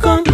Come.